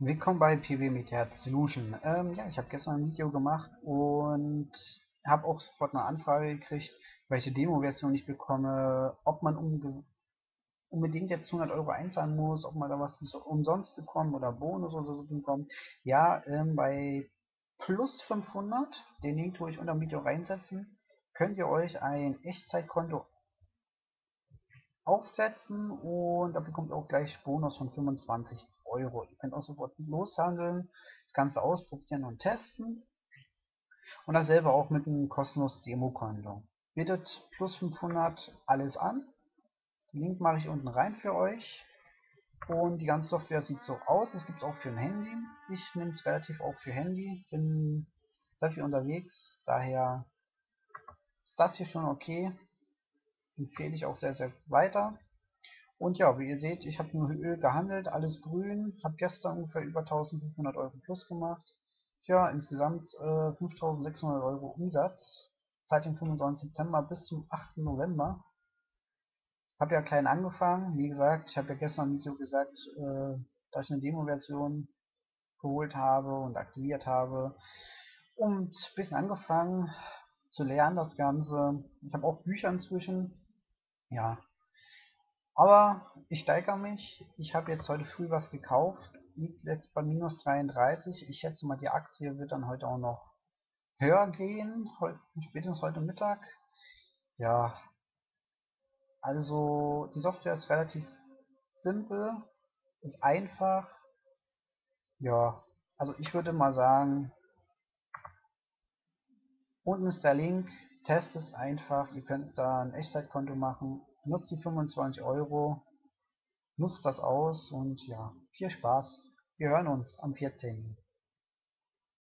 Willkommen bei PW Media Solution. Ähm, ja, ich habe gestern ein Video gemacht und habe auch sofort eine Anfrage gekriegt, welche Demo-Version ich bekomme, ob man unbedingt jetzt 100 Euro einzahlen muss, ob man da was umsonst bekommt oder Bonus oder so bekommt. Ja, ähm, bei plus 500, den Link tue ich unter dem Video reinsetzen, könnt ihr euch ein Echtzeitkonto aufsetzen und da bekommt ihr auch gleich Bonus von 25 Euro. Ihr könnt auch sofort loshandeln, das Ganze ausprobieren und testen. Und dasselbe auch mit einem kostenlosen Demo-Konto. Bietet plus 500 alles an. Den Link mache ich unten rein für euch. Und die ganze Software sieht so aus. Es gibt es auch für ein Handy. Ich nehme es relativ auch für Handy. Bin sehr viel unterwegs. Daher ist das hier schon okay. Empfehle ich auch sehr, sehr weiter. Und ja, wie ihr seht, ich habe nur Öl gehandelt, alles grün, habe gestern ungefähr über 1500 Euro plus gemacht. Ja, insgesamt äh, 5600 Euro Umsatz seit dem 25. September bis zum 8. November. Habe ja klein angefangen, wie gesagt, ich habe ja gestern im Video gesagt, äh, dass ich eine Demo-Version geholt habe und aktiviert habe und ein bisschen angefangen zu lernen das Ganze. Ich habe auch Bücher inzwischen. Ja, aber ich steigere mich. Ich habe jetzt heute früh was gekauft. Liegt jetzt bei minus 33. Ich schätze mal, die Aktie wird dann heute auch noch höher gehen. Heute, spätestens heute Mittag. Ja. Also die Software ist relativ simpel. Ist einfach. Ja. Also ich würde mal sagen, unten ist der Link. Test es einfach. Ihr könnt da ein Echtzeitkonto machen nutzt die 25 Euro, nutzt das aus und ja, viel Spaß. Wir hören uns am 14.